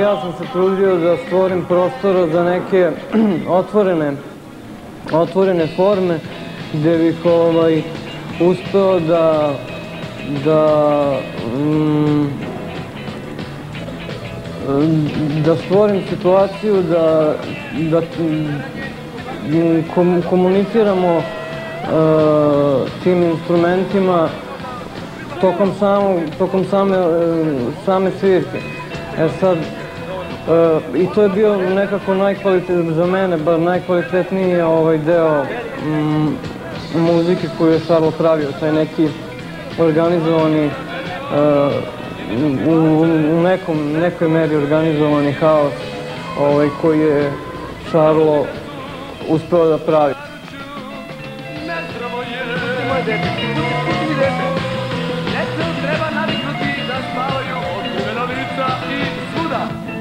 Ja sam se trudio da stvorim prostora za neke otvorene, otvorene forme gde bih ovaj, uspeo da, da, mm, da stvorim situaciju da, da mm, kom, komuniciramo uh, tim instrumentima tokom, samog, tokom same, uh, same svirke. E sad, i to je bio nekako najkvalitet za mene bar najkvalitetniji ovaj deo mm, muzike koju je Šarlo pravio, taj neki organizovani eh, u, u nekom, nekoj meri organizovani haos ovaj, koji je Šarlo uspeo da pravi. Treba naviknuti da spavaju od lica i svuda.